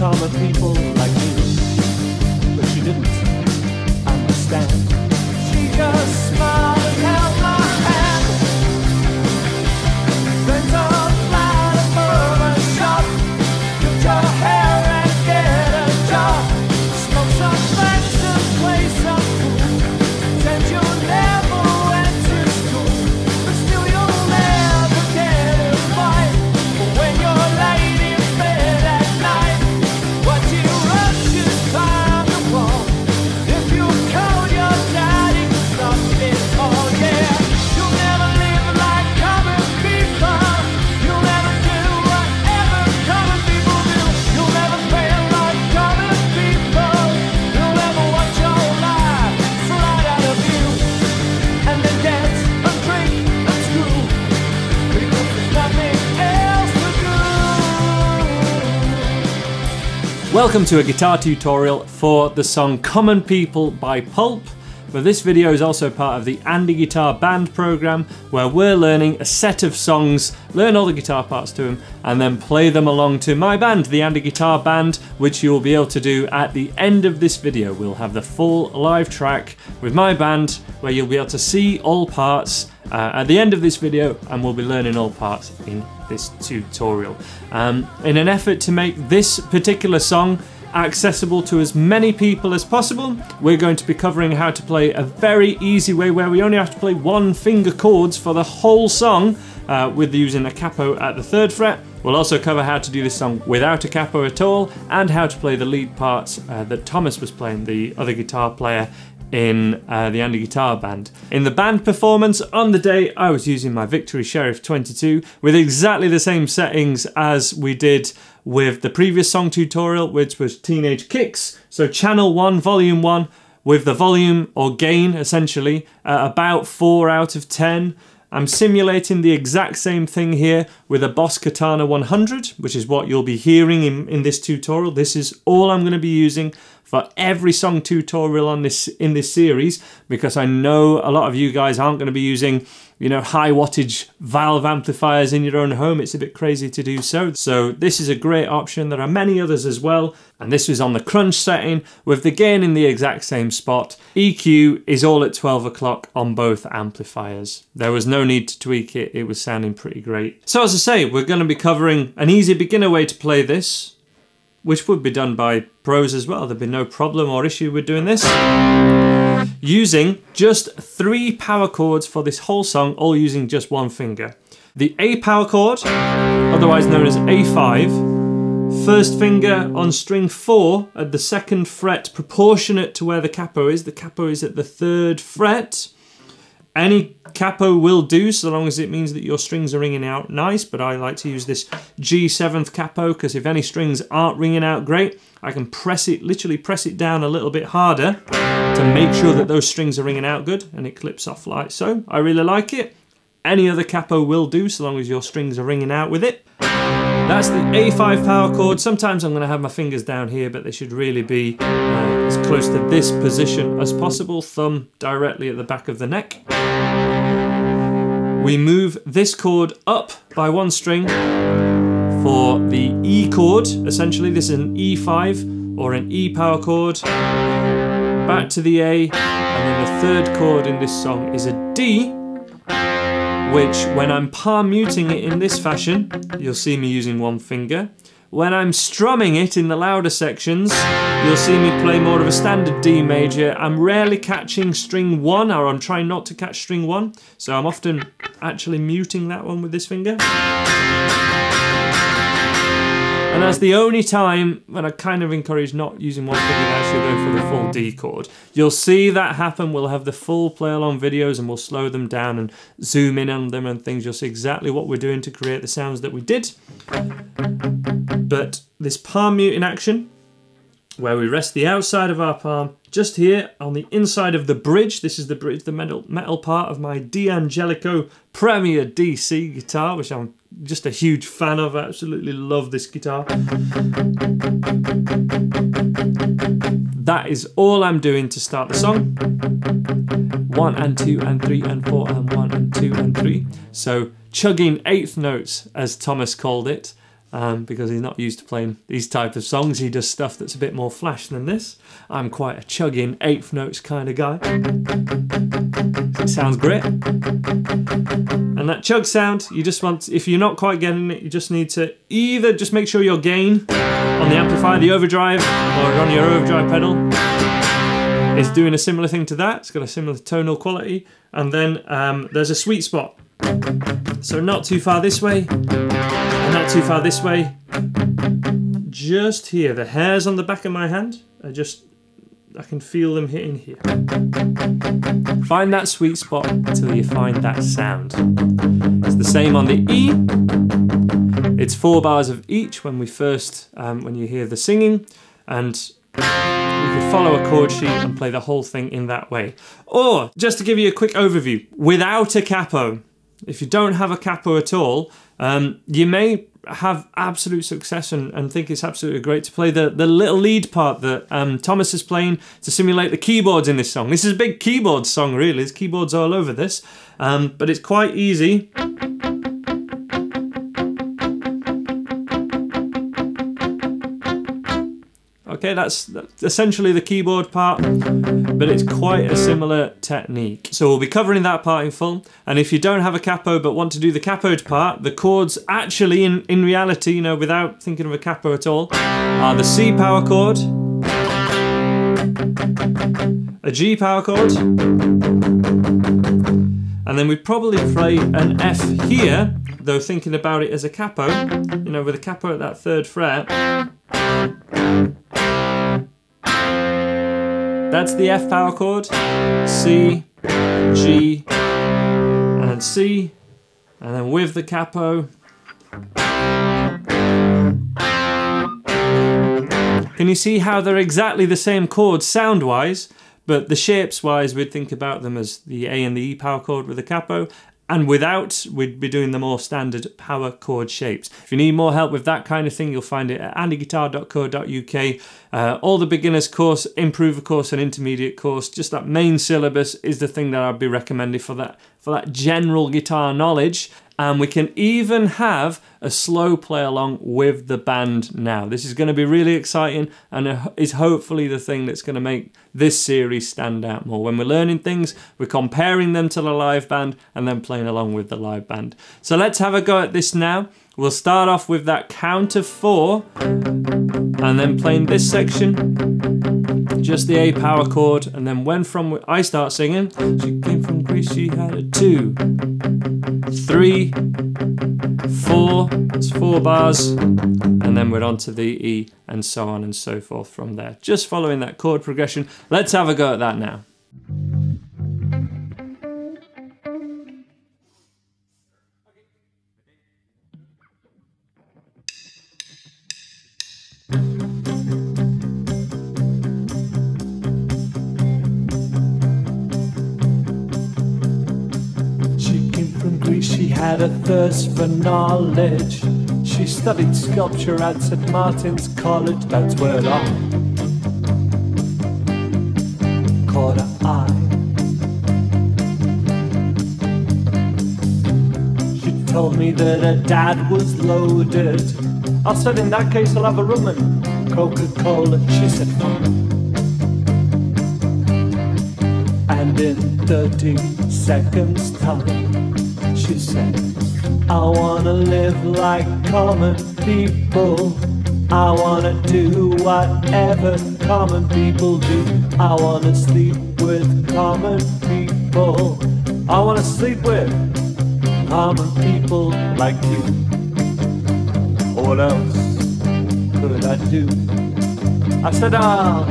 common people like Welcome to a guitar tutorial for the song Common People by Pulp. But this video is also part of the Andy Guitar Band program where we're learning a set of songs, learn all the guitar parts to them, and then play them along to my band, the Andy Guitar Band, which you'll be able to do at the end of this video. We'll have the full live track with my band where you'll be able to see all parts uh, at the end of this video and we'll be learning all parts in this tutorial. Um, in an effort to make this particular song accessible to as many people as possible, we're going to be covering how to play a very easy way where we only have to play one finger chords for the whole song uh, with using a capo at the third fret. We'll also cover how to do this song without a capo at all and how to play the lead parts uh, that Thomas was playing, the other guitar player in uh, the Andy Guitar Band. In the band performance on the day, I was using my Victory Sheriff 22 with exactly the same settings as we did with the previous song tutorial, which was Teenage Kicks. So channel 1, volume 1, with the volume or gain essentially at about 4 out of 10. I'm simulating the exact same thing here with a Boss Katana 100, which is what you'll be hearing in, in this tutorial. This is all I'm going to be using for every song tutorial on this in this series because I know a lot of you guys aren't going to be using you know high wattage valve amplifiers in your own home. It's a bit crazy to do so. So this is a great option. There are many others as well. And this was on the crunch setting with the gain in the exact same spot. EQ is all at 12 o'clock on both amplifiers. There was no need to tweak it. It was sounding pretty great. So as I say we're going to be covering an easy beginner way to play this which would be done by pros as well. There'd be no problem or issue with doing this. Using just three power chords for this whole song, all using just one finger. The A power chord, otherwise known as A5, first finger on string 4 at the second fret, proportionate to where the capo is. The capo is at the third fret. Any capo will do so long as it means that your strings are ringing out nice, but I like to use this G7th capo because if any strings aren't ringing out great, I can press it, literally press it down a little bit harder to make sure that those strings are ringing out good and it clips off like so. I really like it. Any other capo will do so long as your strings are ringing out with it. That's the A5 power chord. Sometimes I'm going to have my fingers down here, but they should really be uh, as close to this position as possible. Thumb directly at the back of the neck. We move this chord up by one string for the E chord. Essentially, this is an E5 or an E power chord. Back to the A, and then the third chord in this song is a D which when I'm palm muting it in this fashion, you'll see me using one finger. When I'm strumming it in the louder sections, you'll see me play more of a standard D major. I'm rarely catching string one, or I'm trying not to catch string one, so I'm often actually muting that one with this finger. And that's the only time when I kind of encourage not using one finger actually go for the full D chord. You'll see that happen. We'll have the full play along videos and we'll slow them down and zoom in on them and things. You'll see exactly what we're doing to create the sounds that we did. But this palm mute in action, where we rest the outside of our palm just here on the inside of the bridge. This is the bridge, the metal, metal part of my D'Angelico Premier DC guitar, which I'm just a huge fan of. I absolutely love this guitar. That is all I'm doing to start the song. One and two and three and four and one and two and three. So chugging eighth notes, as Thomas called it. Um, because he's not used to playing these type of songs. He does stuff that's a bit more flash than this. I'm quite a chugging eighth notes kind of guy. It sounds great. And that chug sound, you just want, if you're not quite getting it, you just need to either just make sure your gain on the amplifier, the overdrive, or on your overdrive pedal is doing a similar thing to that. It's got a similar tonal quality. And then um, there's a sweet spot. So not too far this way, not too far this way. Just here, the hairs on the back of my hand I just, I can feel them hitting here. Find that sweet spot until you find that sound. It's the same on the E. It's four bars of each when we first, um, when you hear the singing, and you could follow a chord sheet and play the whole thing in that way. Or, just to give you a quick overview, without a capo, if you don't have a capo at all, um, you may have absolute success and, and think it's absolutely great to play the, the little lead part that um, Thomas is playing to simulate the keyboards in this song. This is a big keyboard song, really. There's keyboards all over this, um, but it's quite easy. Okay, that's, essentially the keyboard part, but it's quite a similar technique. So we'll be covering that part in full. And if you don't have a capo but want to do the capoed part, the chords actually, in, in reality, you know, without thinking of a capo at all, are the C power chord, a G power chord, and then we'd probably play an F here, though thinking about it as a capo, you know, with a capo at that third fret. That's the F power chord, C, G, and C, and then with the capo. Can you see how they're exactly the same chords sound-wise, but the shapes-wise we'd think about them as the A and the E power chord with the capo, and without, we'd be doing the more standard power chord shapes. If you need more help with that kind of thing, you'll find it at andyguitar.co.uk. Uh, all the beginners course, improver course, and intermediate course, just that main syllabus is the thing that I'd be recommending for that for that general guitar knowledge. And we can even have a slow play along with the band now. This is going to be really exciting and is hopefully the thing that's going to make this series stand out more. When we're learning things, we're comparing them to the live band and then playing along with the live band. So let's have a go at this now. We'll start off with that count of four and then playing this section, just the A power chord, and then when from I start singing, she came from Greece, she had a two, three, four, it's four bars, and then we're on to the E and so on and so forth from there. Just following that chord progression. Let's have a go at that now. She had a thirst for knowledge. She studied sculpture at St. Martin's College, that's where I caught her eye. She told me that her dad was loaded. I said, in that case, I'll have a rum and Coca-Cola. She said, fine. And in 30 seconds time, she said, I wanna live like common people. I wanna do whatever common people do. I wanna sleep with common people. I wanna sleep with common people like you. What else could I do? I said, I'll,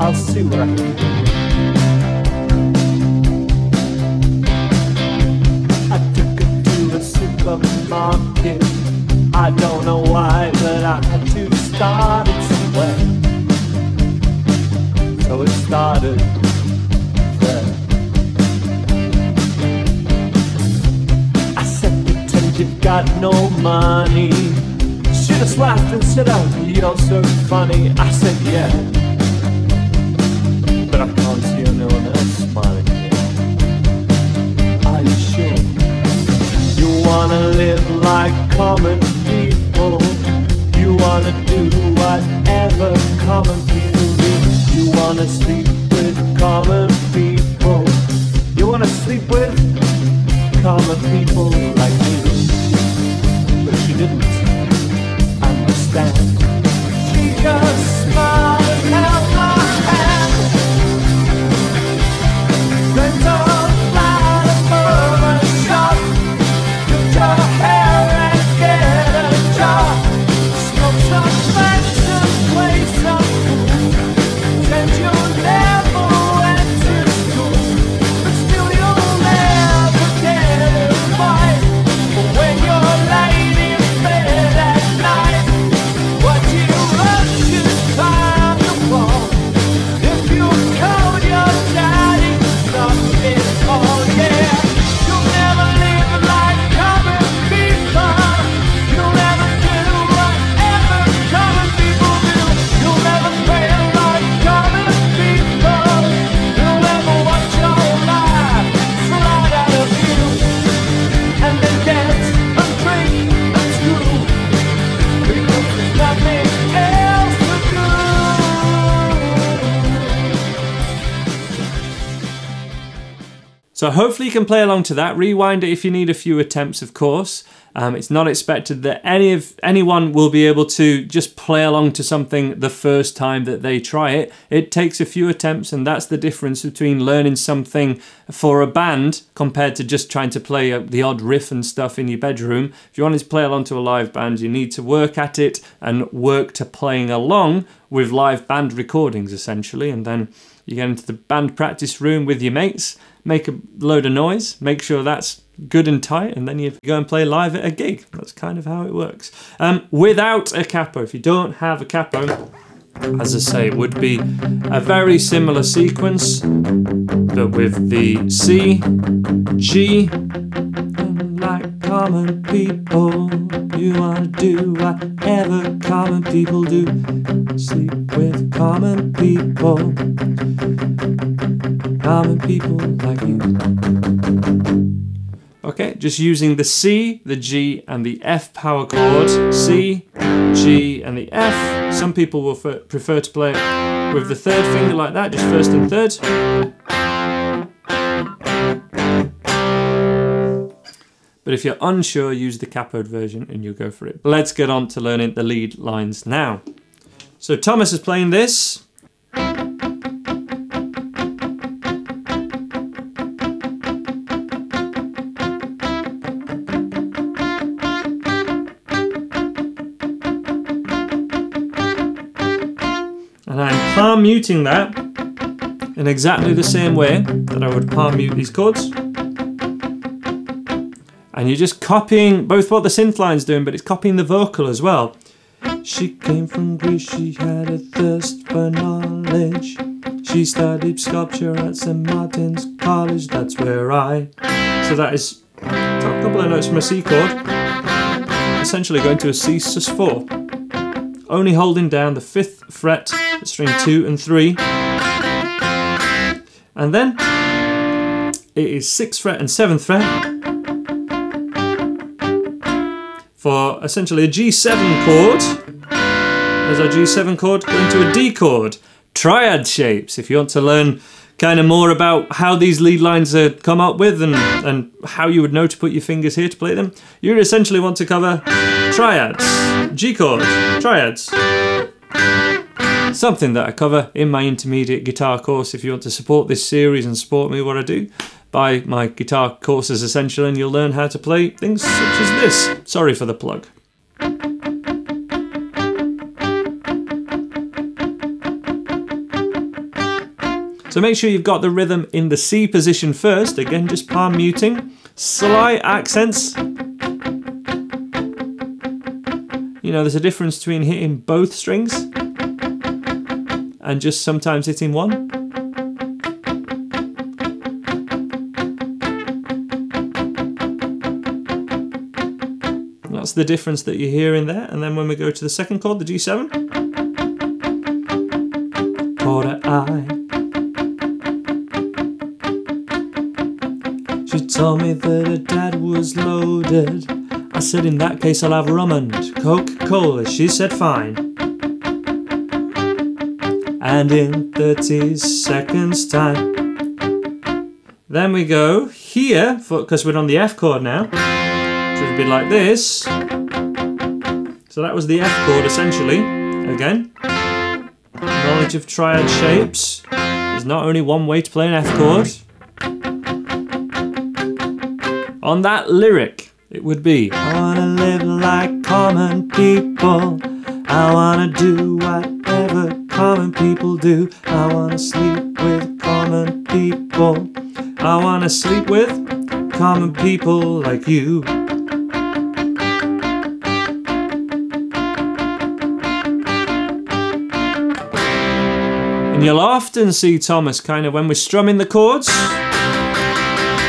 I'll see what I can do. Supermarket. I don't know why, but I had to start it somewhere. So it started there. I said, pretend you've got no money. She just laughed and said, oh, you're so funny. I said, yeah. Wanna live like common people? You wanna do whatever common people do. You wanna sleep with common people. You wanna sleep with common people like you. But she didn't understand. So hopefully you can play along to that. Rewind it if you need a few attempts, of course. Um, it's not expected that any of anyone will be able to just play along to something the first time that they try it. It takes a few attempts, and that's the difference between learning something for a band compared to just trying to play uh, the odd riff and stuff in your bedroom. If you wanted to play along to a live band, you need to work at it and work to playing along with live band recordings, essentially, and then you get into the band practice room with your mates, make a load of noise, make sure that's good and tight, and then you go and play live at a gig. That's kind of how it works. Um, without a capo, if you don't have a capo, as I say, it would be a very similar sequence, but with the C, G, common people. You wanna do whatever common people do. Sleep with common people. Common people like you. Okay, just using the C, the G, and the F power chord. C, G, and the F. Some people will prefer to play it with the third finger like that, just first and third. But if you're unsure, use the capoed version and you'll go for it. Let's get on to learning the lead lines now. So Thomas is playing this. And I'm palm muting that in exactly the same way that I would palm mute these chords. And you're just copying both what the synth line's doing, but it's copying the vocal as well. She came from Greece, she had a thirst for knowledge. She studied sculpture at St. Martin's College, that's where I. So that is a couple of notes from a C chord, essentially going to a C sus4. Only holding down the fifth fret, string two and three. And then it is sixth fret and seventh fret for essentially a G7 chord. There's our G7 chord going to a D chord. Triad shapes, if you want to learn kind of more about how these lead lines are come up with and, and how you would know to put your fingers here to play them, you essentially want to cover triads, G chord, triads. Something that I cover in my intermediate guitar course. If you want to support this series and support me, what I do, buy my guitar courses essentially, and you'll learn how to play things such as this. Sorry for the plug. So make sure you've got the rhythm in the C position first. Again, just palm muting. Slight accents. You know, there's a difference between hitting both strings and just sometimes hitting one. That's the difference that you hear in there. And then when we go to the second chord, the G7, quarter I. She told me that her dad was loaded. I said, in that case, I'll have rum and Coca Cola. She said, fine. And in 30 seconds' time. Then we go here, because we're on the F chord now. Should have been like this. So that was the F chord essentially. Again, knowledge of triad shapes. There's not only one way to play an F chord. On that lyric, it would be I wanna live like common people. I wanna do whatever common people do. I wanna sleep with common people. I wanna sleep with common people like you. And you'll often see Thomas kind of when we're strumming the chords.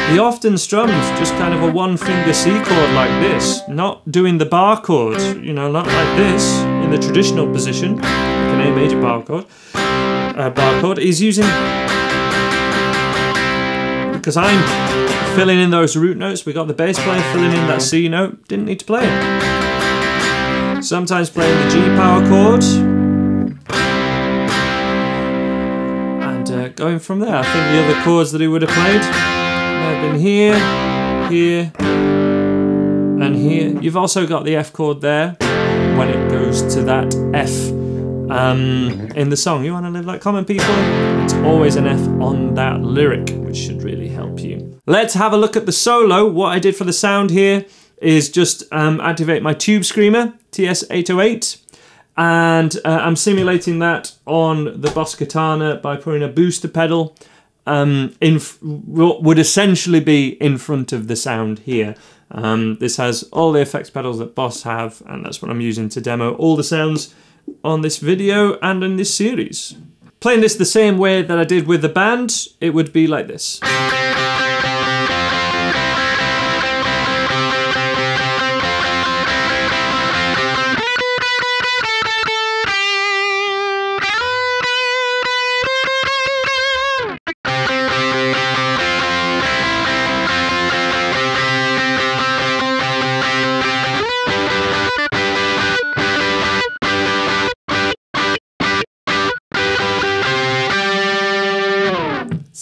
He often strums just kind of a one finger C chord like this, not doing the bar chord, you know, not like this in the traditional position, major bar chord. Uh, chord. He's using because I'm filling in those root notes. We got the bass player filling in that C note. Didn't need to play it. Sometimes playing the G power chord. And uh, going from there, I think the other chords that he would have played may have been here, here, and here. You've also got the F chord there when it goes to that F um, in the song. You want to live like common people? It's always an F on that lyric, which should really help you. Let's have a look at the solo. What I did for the sound here is just um, activate my Tube Screamer, TS808, and uh, I'm simulating that on the Boss Katana by putting a booster pedal um, in what would essentially be in front of the sound here. Um, this has all the effects pedals that Boss have, and that's what I'm using to demo all the sounds on this video and in this series. Playing this the same way that I did with the band, it would be like this.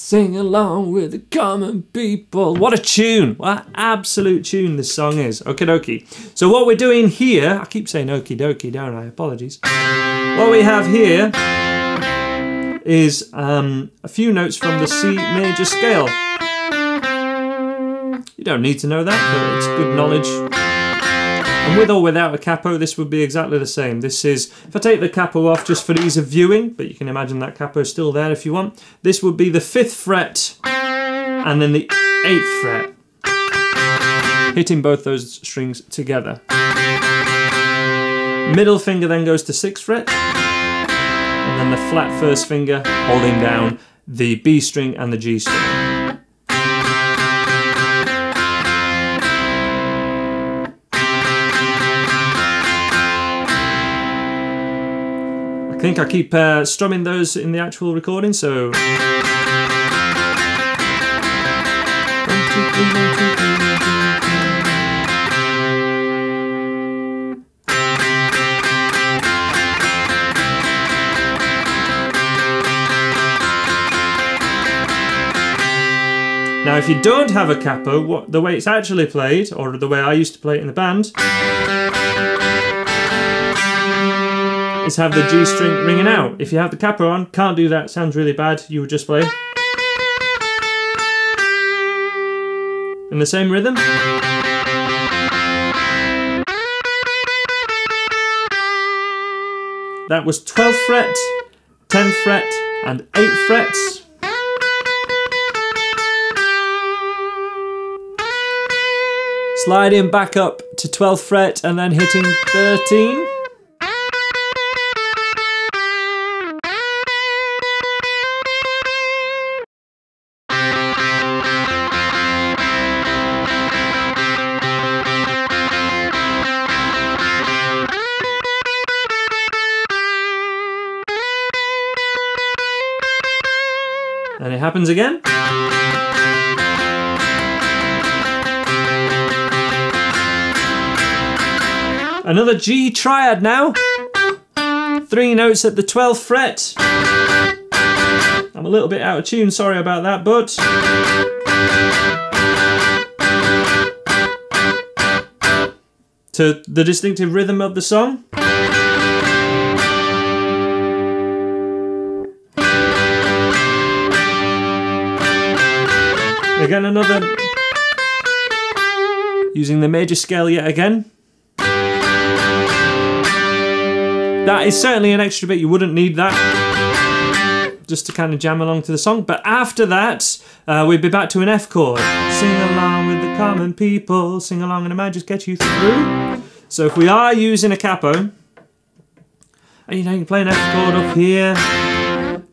Sing along with the common people. What a tune! What absolute tune this song is. Okie dokie. So what we're doing here, I keep saying okie dokie, don't I? Apologies. What we have here is um, a few notes from the C major scale. You don't need to know that, but it's good knowledge. And with or without a capo, this would be exactly the same. This is, if I take the capo off just for ease of viewing, but you can imagine that capo is still there if you want, this would be the 5th fret and then the 8th fret, hitting both those strings together. Middle finger then goes to 6th fret, and then the flat first finger holding down the B string and the G string. I think I keep uh, strumming those in the actual recording, so. Now, if you don't have a capo, what, the way it's actually played, or the way I used to play it in the band, is have the G string ringing out. If you have the capo on, can't do that, sounds really bad, you would just play in the same rhythm. That was 12th fret, 10th fret, and 8th frets. Sliding back up to 12th fret and then hitting 13. Happens again. Another G triad now. Three notes at the 12th fret. I'm a little bit out of tune, sorry about that, but. To the distinctive rhythm of the song. Again, another. Using the major scale yet again. That is certainly an extra bit, you wouldn't need that. Just to kind of jam along to the song. But after that, uh, we'd be back to an F chord. Sing along with the common people, sing along and it might just get you through. So if we are using a capo, and you know, you can play an F chord up here,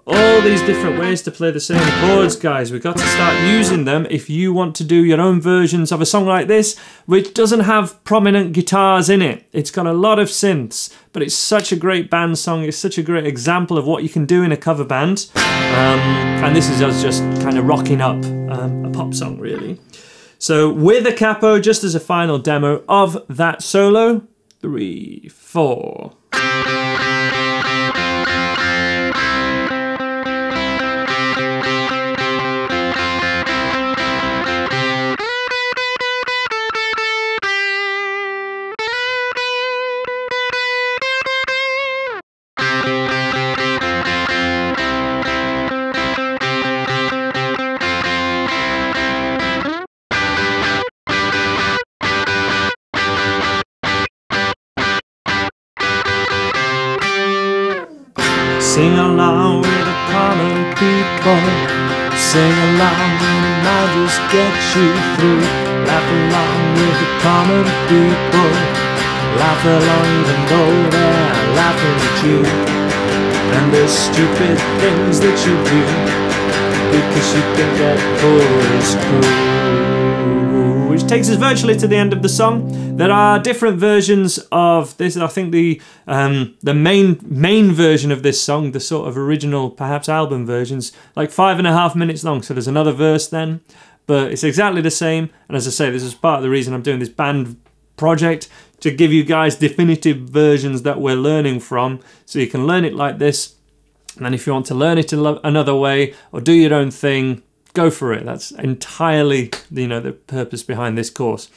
all these different ways to play the same chords, guys. We've got to start using them if you want to do your own versions of a song like this, which doesn't have prominent guitars in it. It's got a lot of synths, but it's such a great band song. It's such a great example of what you can do in a cover band. Um, and this is us just kind of rocking up um, a pop song, really. So with a capo, just as a final demo of that solo, three, four. Virtually to the end of the song. There are different versions of this. I think the um, the main main version of this song, the sort of original, perhaps album versions, like five and a half minutes long. So there's another verse then, but it's exactly the same. And as I say, this is part of the reason I'm doing this band project to give you guys definitive versions that we're learning from, so you can learn it like this. And then if you want to learn it another way or do your own thing, go for it. That's entirely, you know, the purpose behind this course.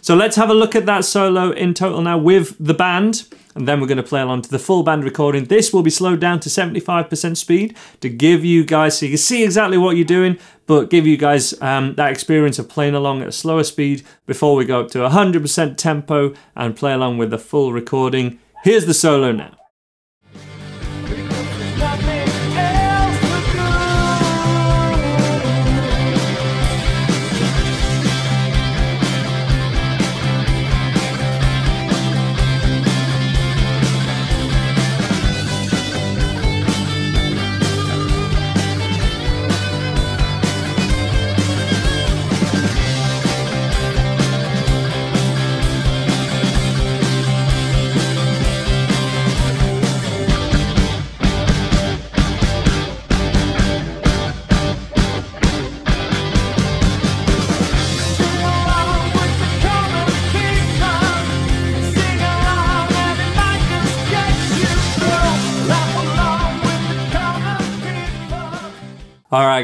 So let's have a look at that solo in total now with the band, and then we're going to play along to the full band recording. This will be slowed down to 75% speed to give you guys, so you can see exactly what you're doing, but give you guys um, that experience of playing along at a slower speed before we go up to 100% tempo and play along with the full recording. Here's the solo now.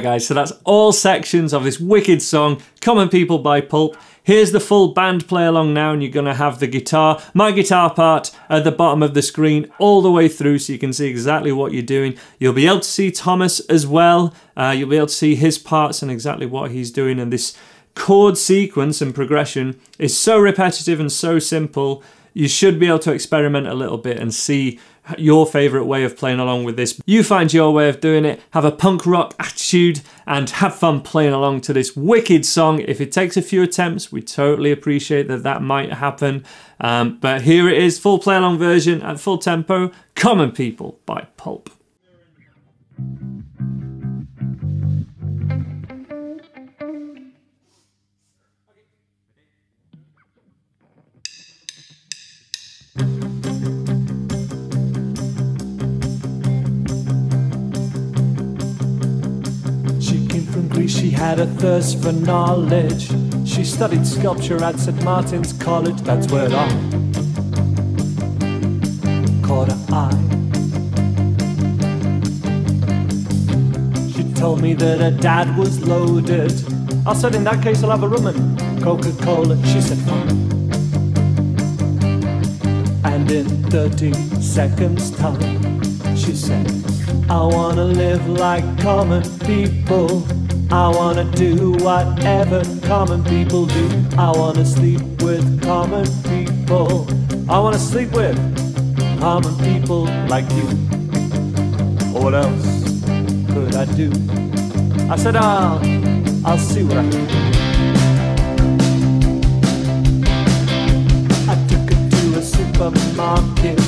Alright guys, so that's all sections of this wicked song, Common People by Pulp. Here's the full band play along now and you're going to have the guitar, my guitar part at the bottom of the screen all the way through so you can see exactly what you're doing. You'll be able to see Thomas as well. Uh, you'll be able to see his parts and exactly what he's doing and this chord sequence and progression is so repetitive and so simple you should be able to experiment a little bit and see your favourite way of playing along with this. You find your way of doing it, have a punk rock attitude, and have fun playing along to this wicked song. If it takes a few attempts, we totally appreciate that that might happen. Um, but here it is, full play along version at full tempo Common People by Pulp. She had a thirst for knowledge. She studied sculpture at St. Martin's College. That's where I caught her eye. She told me that her dad was loaded. I said, in that case, I'll have a rum and Coca-Cola. She said, fine. And in 30 seconds time, she said, I wanna live like common people. I wanna do whatever common people do. I wanna sleep with common people. I wanna sleep with common people like you. What else could I do? I said, I'll, I'll see what I can do. I took her to a supermarket.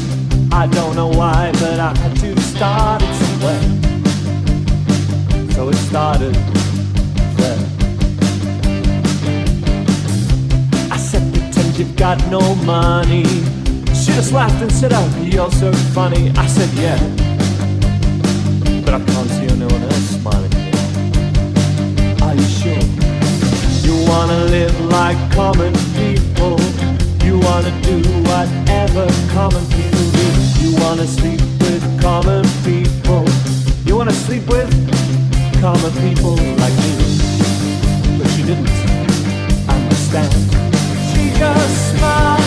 I don't know why, but I had to start it somewhere. So it started you've got no money. She just laughed and said, oh, you're so funny. I said, yeah. But I can't see anyone else smiling. Are you sure? You wanna live like common people. You wanna do whatever common people do. You wanna sleep with common people. You wanna sleep with common people like you. But she didn't understand. She just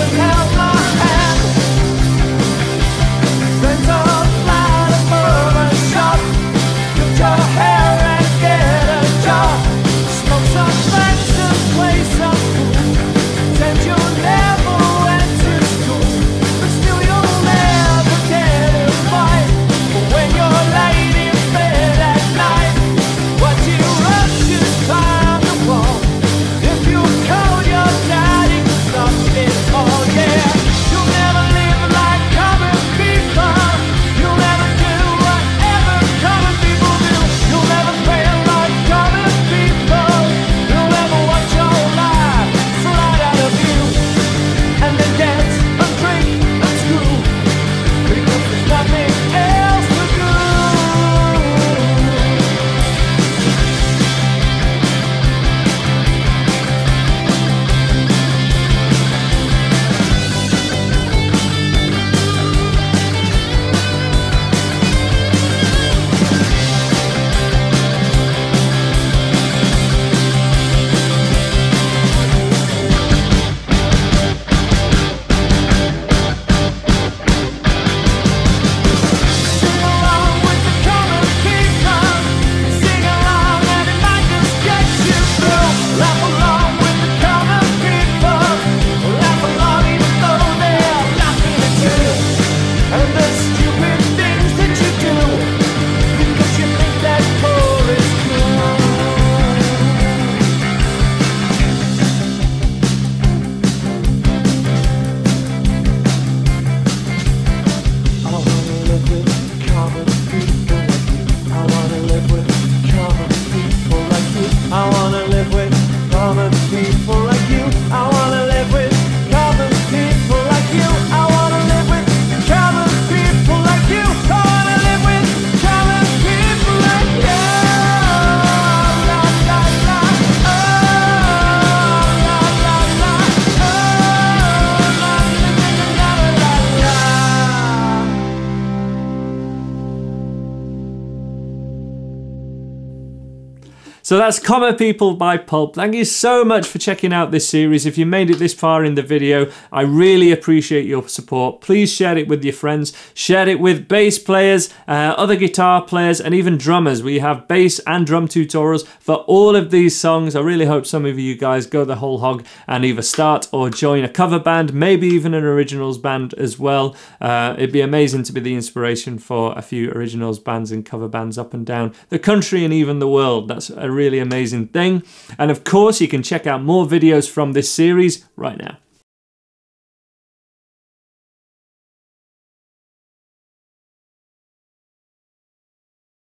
So that's Common People by Pulp. Thank you so much for checking out this series. If you made it this far in the video, I really appreciate your support. Please share it with your friends. Share it with bass players, uh, other guitar players, and even drummers. We have bass and drum tutorials for all of these songs. I really hope some of you guys go the whole hog and either start or join a cover band, maybe even an originals band as well. Uh, it'd be amazing to be the inspiration for a few originals bands and cover bands up and down the country and even the world. That's a really amazing thing. And of course, you can check out more videos from this series right now.